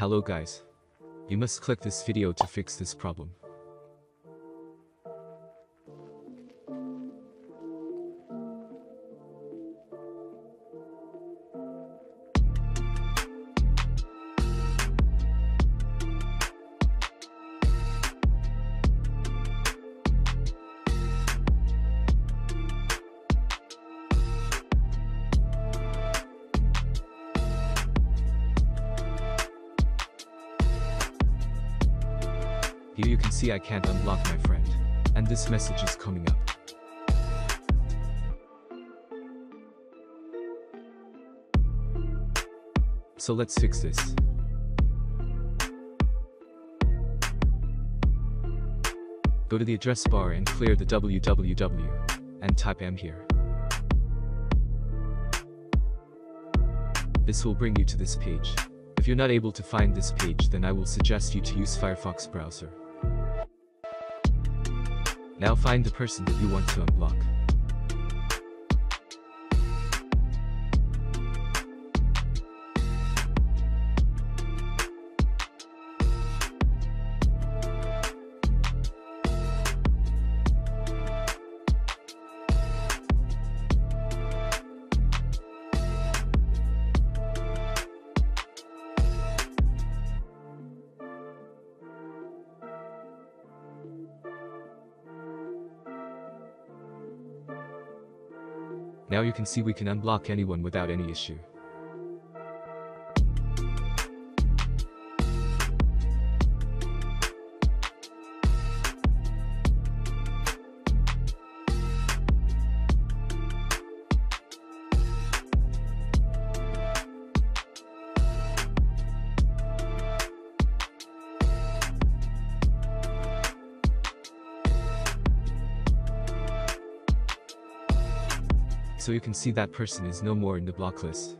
Hello guys. You must click this video to fix this problem. Here you can see I can't unblock my friend. And this message is coming up. So let's fix this. Go to the address bar and clear the www and type m here. This will bring you to this page. If you're not able to find this page then I will suggest you to use Firefox browser. Now find the person that you want to unblock. Now you can see we can unblock anyone without any issue. So you can see that person is no more in the block list.